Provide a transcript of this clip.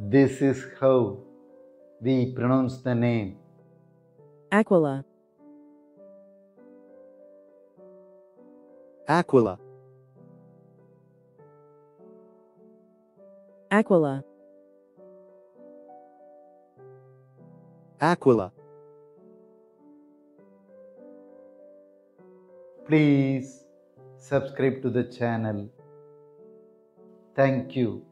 This is how we pronounce the name. Aquila, Aquila, Aquila, Aquila. Please subscribe to the channel. Thank you.